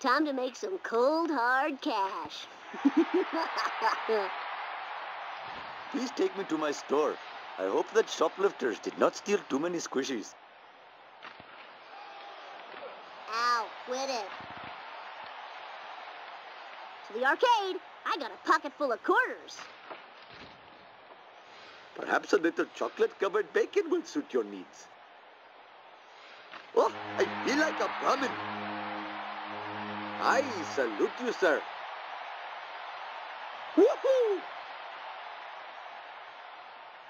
Time to make some cold, hard cash. Please take me to my store. I hope that shoplifters did not steal too many squishies. Ow, quit it. To the arcade. I got a pocket full of quarters. Perhaps a little chocolate-covered bacon will suit your needs. Oh, I feel like a Brahmin. I salute you, sir. Woohoo!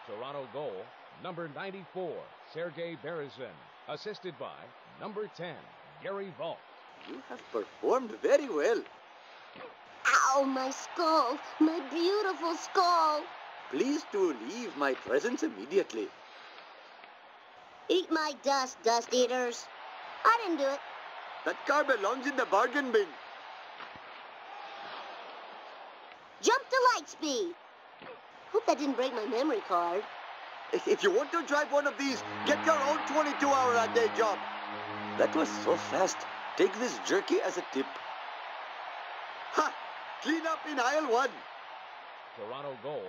Toronto goal, number 94, Sergei Berezin, assisted by number 10, Garry Valk. You have performed very well. Ow, my skull. My beautiful skull. Please to leave my presence immediately. Eat my dust, dust eaters. I didn't do it. That car belongs in the bargain bin. Jump to light speed. Hope that didn't break my memory card. If you want to drive one of these, get your own 22-hour-a-day job. That was so fast. Take this jerky as a tip. Ha! Clean up in aisle one. Toronto goal,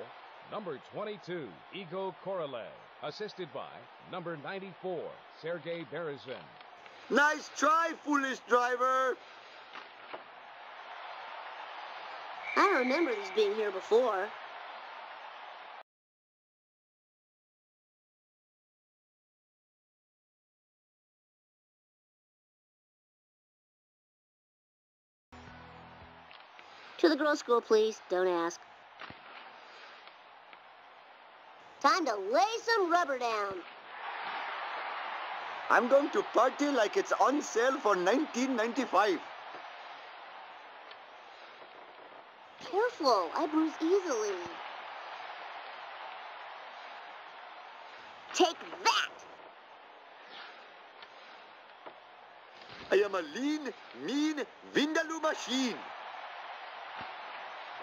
number 22, Igor Korolev, assisted by number 94, Sergei Berezin. Nice try, foolish driver. I don't remember this being here before. To the girls' school, please. Don't ask. Time to lay some rubber down. I'm going to party like it's on sale for 1995. Careful, I bruise easily. Take that! I am a lean, mean Vindaloo machine.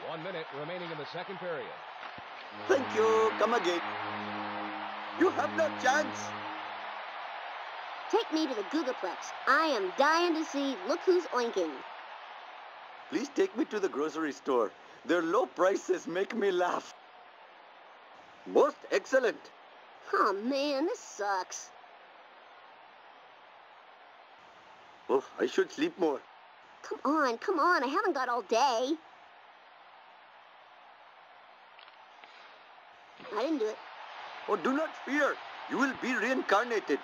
One minute remaining in the second period. Thank you. Come again. You have no chance. Take me to the Googolplex. I am dying to see Look Who's Oinking. Please take me to the grocery store. Their low prices make me laugh. Most excellent. Oh man, this sucks. Oh, I should sleep more. Come on, come on, I haven't got all day. I didn't do it. Oh, do not fear. You will be reincarnated.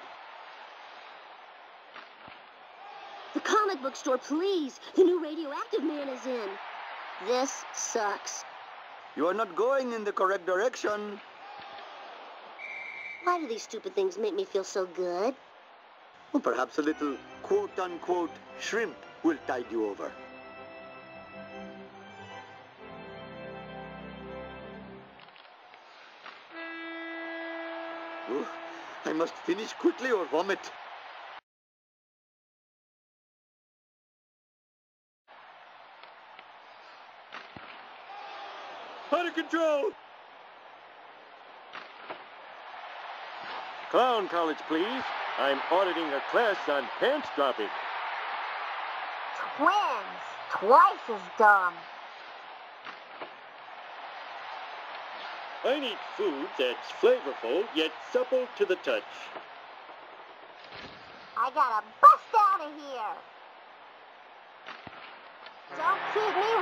The comic book store, please. The new radioactive man is in. This sucks. You are not going in the correct direction. Why do these stupid things make me feel so good? Well, perhaps a little quote-unquote shrimp will tide you over. Oh, I must finish quickly or vomit. Out of control! Clown College, please. I'm auditing a class on pants dropping. Twins! Twice as dumb. I need food that's flavorful yet supple to the touch. I gotta bust out of here. Don't keep me